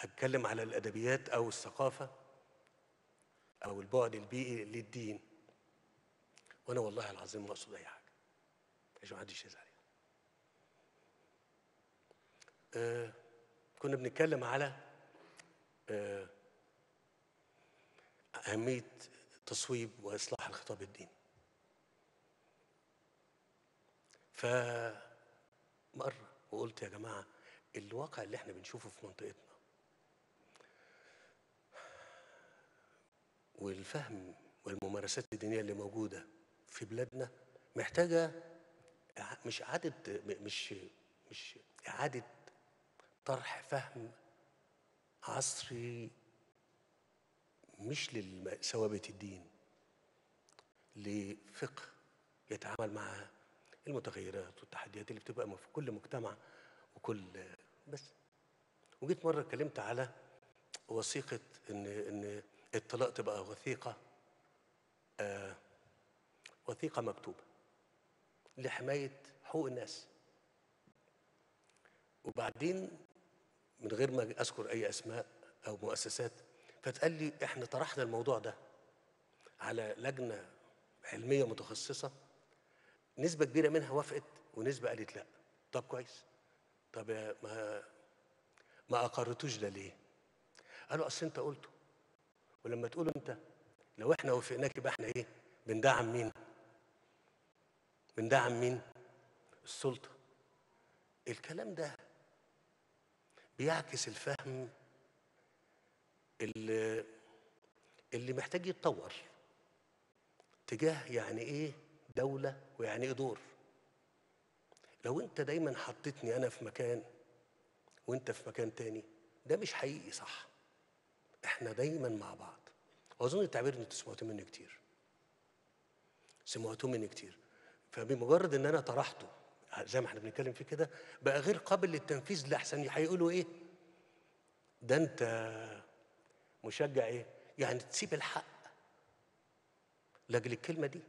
هتكلم على الأدبيات أو الثقافة أو البعد البيئي للدين. وأنا والله العظيم ما أقصد أي حاجة. عشان ما حدش يزعل آه كنا بنتكلم على آه أهمية تصويب وإصلاح الخطاب الديني. فمرة وقلت يا جماعة الواقع اللي إحنا بنشوفه في منطقتنا والفهم والممارسات الدينية اللي موجودة في بلادنا محتاجة إع- مش إعادة م- مش مش إعادة طرح فهم عصري مش لثوابت الدين لفقه يتعامل مع المتغيرات والتحديات اللي بتبقى في كل مجتمع وكل بس. وجيت مرة اتكلمت على وثيقة إن إن الطلاق تبقى وثيقة آه وثيقة مكتوبة لحماية حقوق الناس. وبعدين من غير ما أذكر أي أسماء أو مؤسسات فتقال لي إحنا طرحنا الموضوع ده على لجنة علمية متخصصة نسبة كبيرة منها وافقت ونسبة قالت لأ. طب كويس. طب ما ما أقرتوش ده ليه؟ قالوا أصل أنت قلته. ولما تقوله انت لو إحنا وافقناك يبقى إحنا إيه؟ بندعم مين؟ بندعم مين؟ السلطة. الكلام ده بيعكس الفهم اللي اللي محتاج يتطور تجاه يعني إيه دولة ويعني إيه دور. لو انت دايما حطيتني أنا في مكان وانت في مكان تاني ده مش حقيقي صح؟ إحنا دايما مع بعض. وأظن التعبير أنتوا سمعتوه مني كتير. سمعتوه مني كتير. فبمجرد إن أنا طرحته زي ما إحنا بنتكلم فيه كده بقى غير قابل للتنفيذ لأحسن هيقولوا إيه؟ ده أنت مشجع إيه؟ يعني تسيب الحق لأجل الكلمة دي.